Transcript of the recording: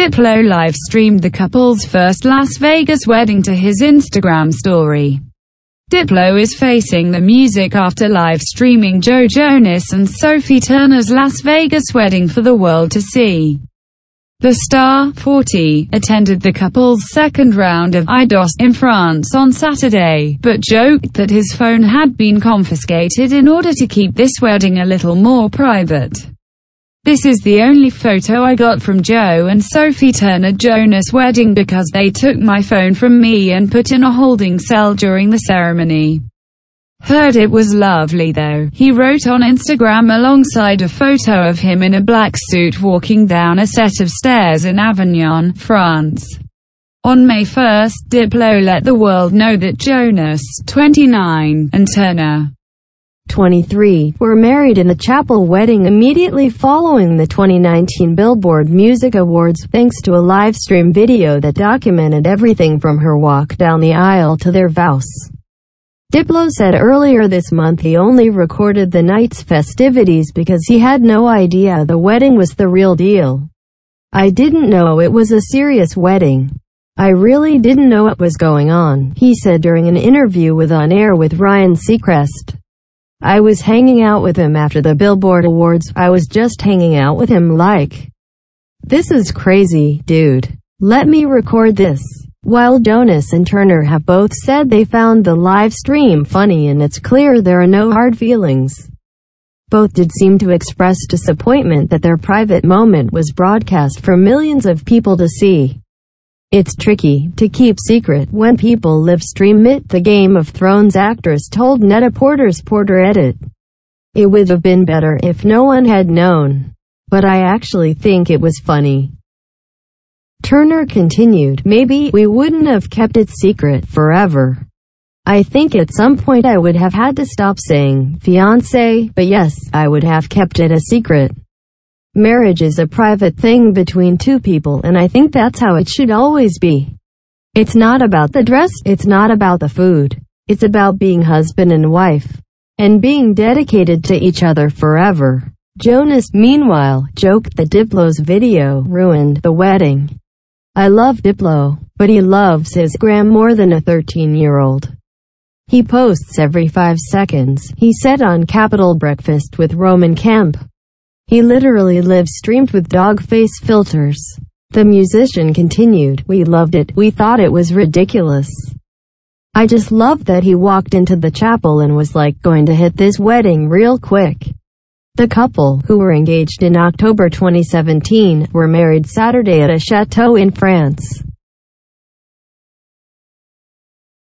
Diplo live-streamed the couple's first Las Vegas wedding to his Instagram story. Diplo is facing the music after live-streaming Joe Jonas and Sophie Turner's Las Vegas wedding for the world to see. The star, 40, attended the couple's second round of Idos in France on Saturday, but joked that his phone had been confiscated in order to keep this wedding a little more private. This is the only photo I got from Joe and Sophie Turner Jonas wedding because they took my phone from me and put in a holding cell during the ceremony. Heard it was lovely though, he wrote on Instagram alongside a photo of him in a black suit walking down a set of stairs in Avignon, France. On May 1, Diplo let the world know that Jonas, 29, and Turner, 23, were married in a chapel wedding immediately following the 2019 Billboard Music Awards, thanks to a live stream video that documented everything from her walk down the aisle to their vows. Diplo said earlier this month he only recorded the night's festivities because he had no idea the wedding was the real deal. I didn't know it was a serious wedding. I really didn't know what was going on, he said during an interview with On Air with Ryan Seacrest. I was hanging out with him after the Billboard Awards, I was just hanging out with him like, this is crazy, dude. Let me record this. While Jonas and Turner have both said they found the live stream funny and it's clear there are no hard feelings. Both did seem to express disappointment that their private moment was broadcast for millions of people to see. It's tricky to keep secret when people live stream it, the Game of Thrones actress told Net-a-Porter's Porter Edit. It would have been better if no one had known. But I actually think it was funny. Turner continued, maybe we wouldn't have kept it secret forever. I think at some point I would have had to stop saying fiance, but yes, I would have kept it a secret. Marriage is a private thing between two people and I think that's how it should always be. It's not about the dress, it's not about the food. It's about being husband and wife. And being dedicated to each other forever. Jonas, meanwhile, joked that Diplo's video ruined the wedding. I love Diplo, but he loves his gram more than a 13-year-old. He posts every five seconds, he said on Capital Breakfast with Roman Kemp. He literally live streamed with dog face filters. The musician continued, we loved it, we thought it was ridiculous. I just loved that he walked into the chapel and was like going to hit this wedding real quick. The couple, who were engaged in October 2017, were married Saturday at a chateau in France.